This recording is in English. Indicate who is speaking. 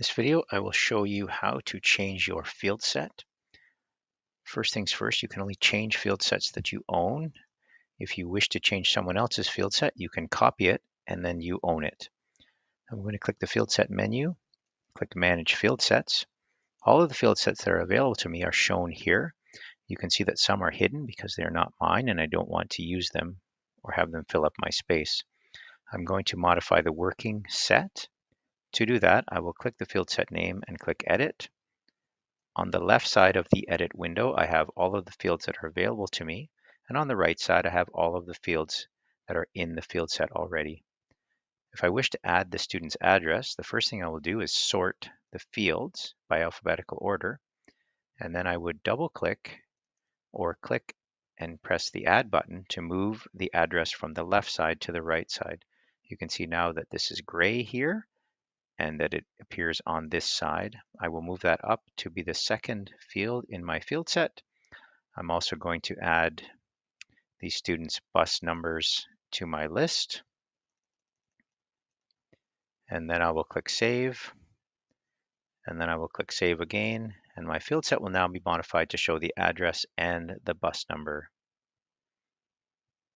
Speaker 1: this video, I will show you how to change your field set. First things first, you can only change field sets that you own. If you wish to change someone else's field set, you can copy it and then you own it. I'm going to click the field set menu, click manage field sets. All of the field sets that are available to me are shown here. You can see that some are hidden because they're not mine and I don't want to use them or have them fill up my space. I'm going to modify the working set to do that, I will click the field set name and click Edit. On the left side of the Edit window, I have all of the fields that are available to me. And on the right side, I have all of the fields that are in the field set already. If I wish to add the student's address, the first thing I will do is sort the fields by alphabetical order. And then I would double click or click and press the add button to move the address from the left side to the right side. You can see now that this is gray here and that it appears on this side. I will move that up to be the second field in my field set. I'm also going to add the students' bus numbers to my list. And then I will click Save. And then I will click Save again. And my field set will now be modified to show the address and the bus number